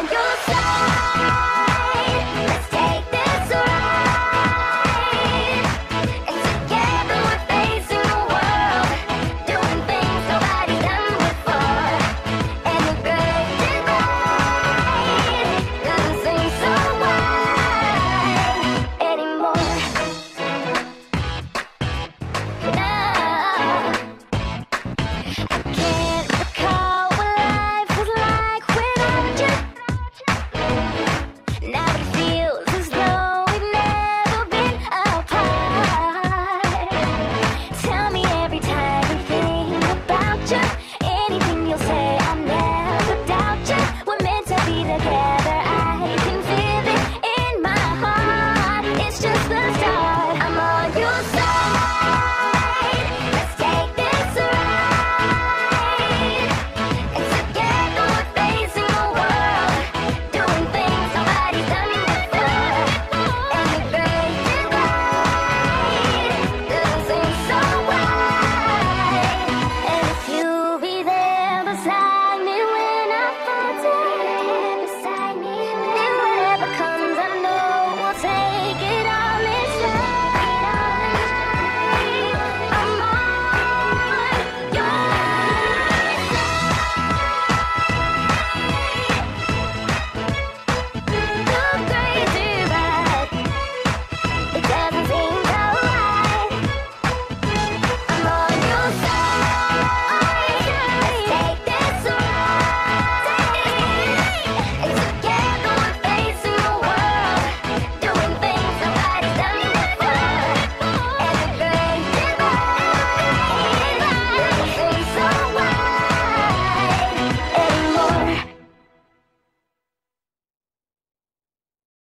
on your side. outside.